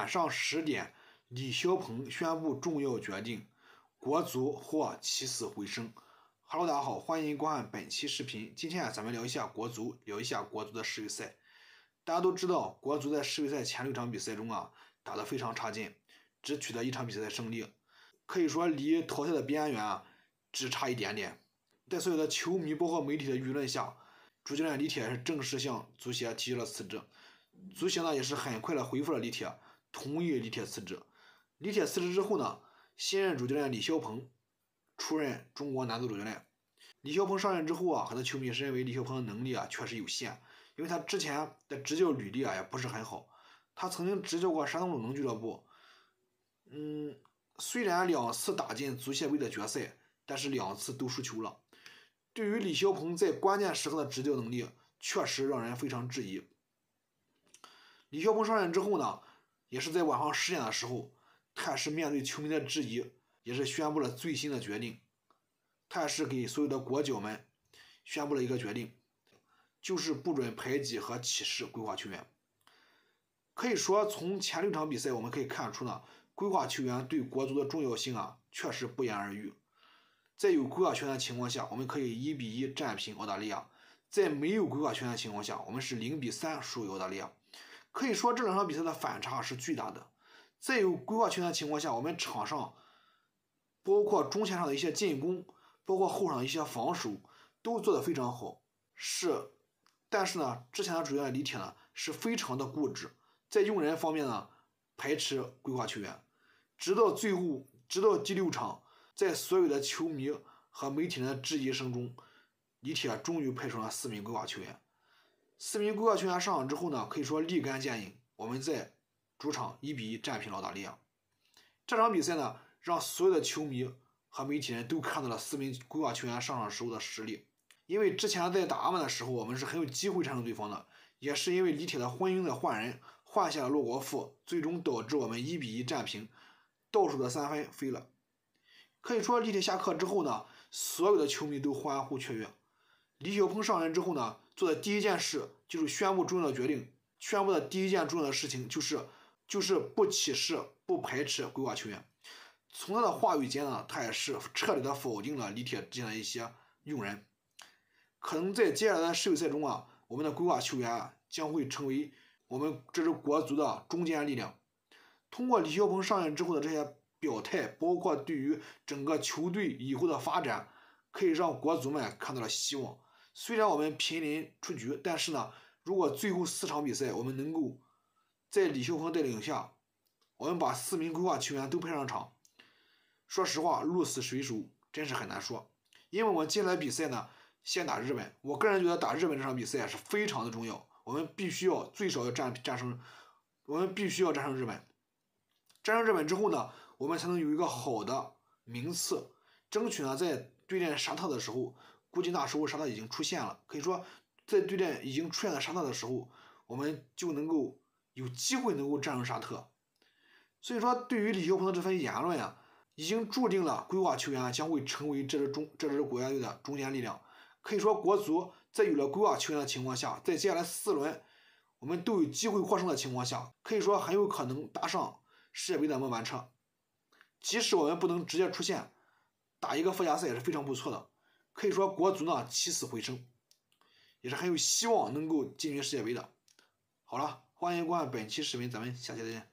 晚上十点，李霄鹏宣布重要决定，国足或起死回生。Hello，大家好，欢迎观看本期视频。今天啊，咱们聊一下国足，聊一下国足的世预赛。大家都知道，国足在世预赛前六场比赛中啊，打得非常差劲，只取得一场比赛的胜利，可以说离淘汰的边缘啊，只差一点点。在所有的球迷包括媒体的舆论下，主教练李铁是正式向足协提交了辞职。足协呢也是很快的回复了李铁，同意李铁辞职。李铁辞职之后呢，新任主教练李霄鹏出任中国男足主教练。李霄鹏上任之后啊，很多球迷是认为李霄鹏的能力啊确实有限，因为他之前的执教履历啊也不是很好。他曾经执教过山东鲁能俱乐部，嗯，虽然两次打进足协杯的决赛，但是两次都输球了。对于李霄鹏在关键时刻的执教能力，确实让人非常质疑。李霄鹏上任之后呢，也是在晚上十点的时候，泰式面对球迷的质疑，也是宣布了最新的决定。泰式给所有的国脚们宣布了一个决定，就是不准排挤和歧视规划球员。可以说，从前六场比赛我们可以看出呢，规划球员对国足的重要性啊，确实不言而喻。在有规划球员的情况下，我们可以一比一战平澳大利亚；在没有规划球员的情况下，我们是零比三输给澳大利亚。可以说这两场比赛的反差是巨大的。在有规划球员的情况下，我们场上包括中线上的一些进攻，包括后场一些防守都做得非常好。是，但是呢，之前的主教练李铁呢是非常的固执，在用人方面呢排斥规划球员，直到最后，直到第六场。在所有的球迷和媒体人的质疑声中，李铁终于派出了四名规划球员。四名规划球员上场之后呢，可以说立竿见影。我们在主场一比一战平澳大利亚。这场比赛呢，让所有的球迷和媒体人都看到了四名规划球员上场时候的实力。因为之前在打阿曼的时候，我们是很有机会战胜对方的，也是因为李铁的昏庸的换人换下了洛国富，最终导致我们一比一战平，倒数的三分飞了。可以说，李铁下课之后呢，所有的球迷都欢呼雀跃。李小鹏上任之后呢，做的第一件事就是宣布重要的决定。宣布的第一件重要的事情就是，就是不歧视、不排斥规划球员。从他的话语间呢，他也是彻底的否定了李铁之前的一些用人。可能在接下来的世预赛中啊，我们的规划球员，将会成为我们这支国足的中坚力量。通过李霄鹏上任之后的这些。表态包括对于整个球队以后的发展，可以让国足们看到了希望。虽然我们濒临出局，但是呢，如果最后四场比赛我们能够在李秀峰带领下，我们把四名规划球员都派上场，说实话，鹿死谁手真是很难说。因为我们接下来比赛呢，先打日本，我个人觉得打日本这场比赛是非常的重要，我们必须要最少要战战胜，我们必须要战胜日本。战胜日本之后呢？我们才能有一个好的名次，争取呢，在对战沙特的时候，估计那时候沙特已经出现了。可以说，在对阵已经出现了沙特的时候，我们就能够有机会能够战胜沙特。所以说，对于李霄鹏的这番言论啊，已经注定了规划球员将会成为这支中这支国家队的中坚力量。可以说，国足在有了规划球员的情况下，在接下来四轮我们都有机会获胜的情况下，可以说很有可能搭上世界杯的末班车。即使我们不能直接出线，打一个附加赛也是非常不错的。可以说国足呢起死回生，也是很有希望能够进军世界杯的。好了，欢迎观看本期视频，咱们下期再见。